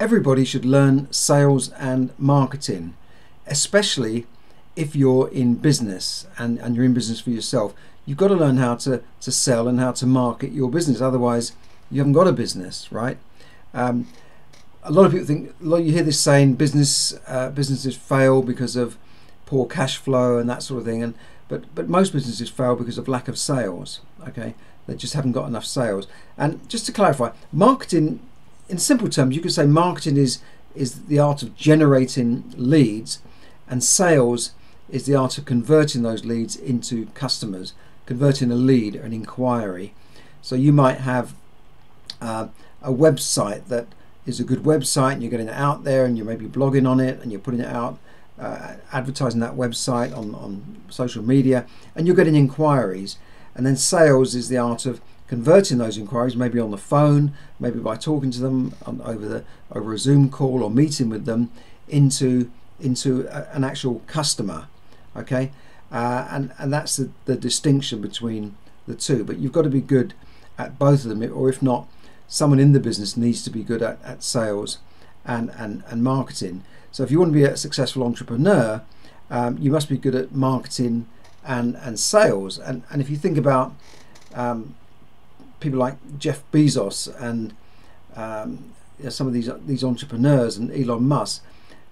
everybody should learn sales and marketing, especially if you're in business and, and you're in business for yourself. You've got to learn how to, to sell and how to market your business. Otherwise, you haven't got a business, right? Um, a lot of people think, a lot you hear this saying, business uh, businesses fail because of poor cash flow and that sort of thing. And but but most businesses fail because of lack of sales. Okay, they just haven't got enough sales. And just to clarify, marketing, in simple terms, you could say marketing is is the art of generating leads, and sales is the art of converting those leads into customers, converting a lead or an inquiry. So you might have uh, a website that is a good website and you're getting it out there and you're maybe blogging on it and you're putting it out uh, advertising that website on, on social media and you're getting inquiries and then sales is the art of converting those inquiries maybe on the phone maybe by talking to them on, over the over a zoom call or meeting with them into into a, an actual customer okay? Uh, and and that's the, the distinction between the two. But you've got to be good at both of them or if not someone in the business needs to be good at, at sales and, and, and marketing. So if you want to be a successful entrepreneur, um, you must be good at marketing and, and sales. And, and if you think about um, people like Jeff Bezos and um, you know, some of these these entrepreneurs and Elon Musk,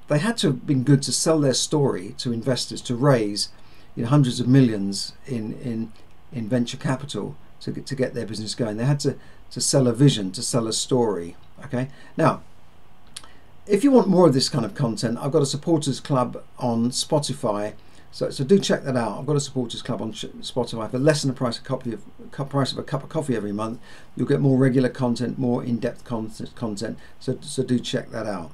they had to have been good to sell their story to investors to raise you know, hundreds of millions in, in, in venture capital to get, to get their business going. They had to, to sell a vision, to sell a story. Okay. Now, if you want more of this kind of content, I've got a supporters club on Spotify. So, so do check that out. I've got a supporters club on Spotify for less than the price of, copy of, price of a cup of coffee every month. You'll get more regular content, more in-depth content. So, so do check that out.